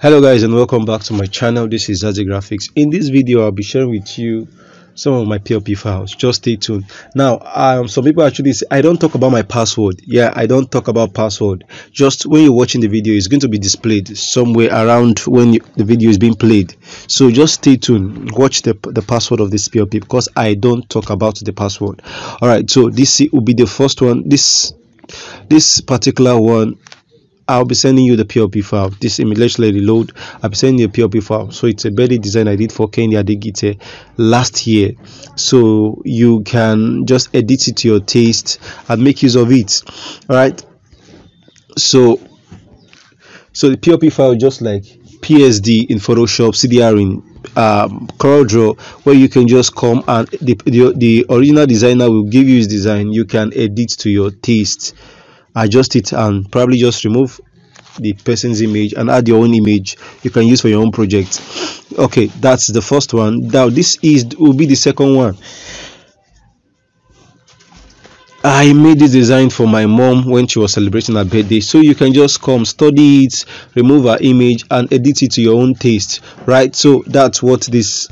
hello guys and welcome back to my channel. This is Xerxes Graphics. In this video I'll be sharing with you some of my PLP files. Just stay tuned. Now um some people actually say I don't talk about my password. Yeah I don't talk about password. Just when you're watching the video it's going to be displayed somewhere around when you, the video is being played. So just stay tuned. Watch the, the password of this PLP because I don't talk about the password. All right so this will be the first one. This this particular one I'll be sending you the PLP file. This image, let's load. I'll be sending you a PLP file. So it's a birthday design I did for Kenya Adigite last year. So you can just edit it to your taste and make use of it. All right. So, so the PLP file just like PSD in Photoshop, CDR in um, CorelDRAW, where you can just come and the, the the original designer will give you his design. You can edit to your taste adjust it and probably just remove the person's image and add your own image you can use for your own project. Okay that's the first one. Now this is will be the second one. I made this design for my mom when she was celebrating her birthday. So you can just come study it remove her image and edit it to your own taste right? So that's what this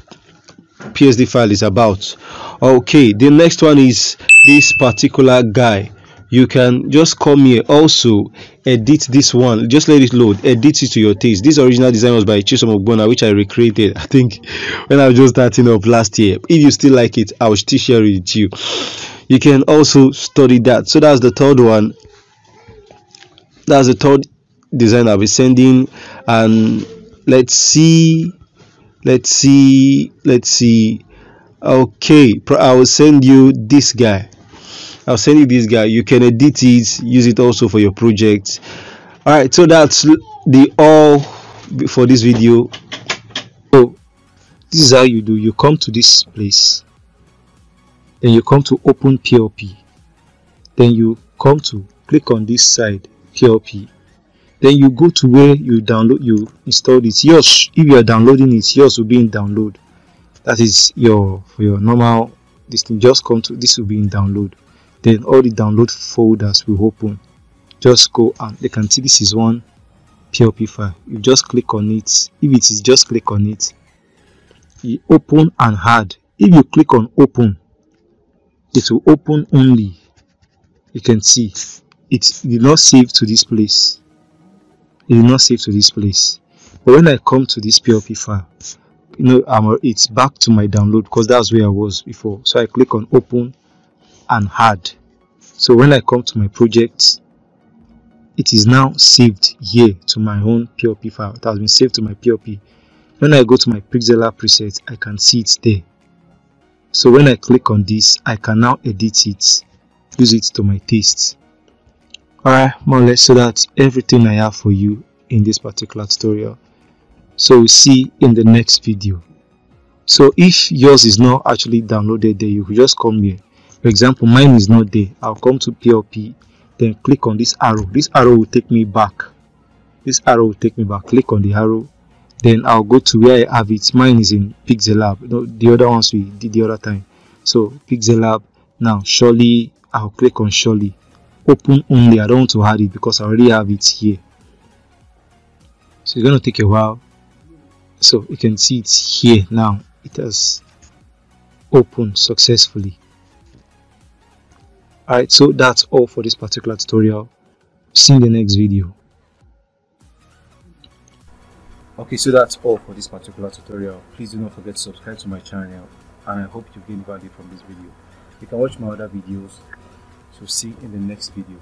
PSD file is about. Okay the next one is this particular guy you can just come here also edit this one. Just let it load edit it to your taste. This original design was by Chisom Ogbonna which I recreated I think when I was just starting up last year. If you still like it I will still share it with you. You can also study that. So that's the third one. That's the third design I'll be sending. And let's see let's see let's see. Okay I will send you this guy I'll send you this guy. You can edit it, use it also for your project. All right, so that's the all for this video. So this is how you do. You come to this place, then you come to open PLP, then you come to click on this side PLP. Then you go to where you download, you installed it. Yours, if you are downloading it, yours will be in download. That is your for your normal. This thing just come to this will be in download then all the download folders will open. Just go and they can see this is one PLP file. You just click on it. If it is just click on it. You open and add. If you click on open it will open only. You can see. It did not save to this place. It did not save to this place. But when I come to this PLP file you know I'm, it's back to my download because that's where I was before. So I click on open and hard. so when I come to my projects, it is now saved here to my own PLP file. It has been saved to my PLP when I go to my Pixellab preset I can see it there. So when I click on this I can now edit it use it to my taste. Alright more or less so that's everything I have for you in this particular tutorial. So we'll see in the next video. So if yours is not actually downloaded there you just come here for example mine is not there. I'll come to plp then click on this arrow. This arrow will take me back. This arrow will take me back. Click on the arrow. Then i'll go to where i have it. Mine is in pixellab you know, the other ones we did the other time. So pixellab now surely i'll click on surely. Open only. I don't want to add it because i already have it here. So it's going to take a while. So you can see it's here now. It has opened successfully alright so that's all for this particular tutorial. See you in the next video. Okay so that's all for this particular tutorial. Please do not forget to subscribe to my channel and i hope you gain value from this video. You can watch my other videos so see you in the next video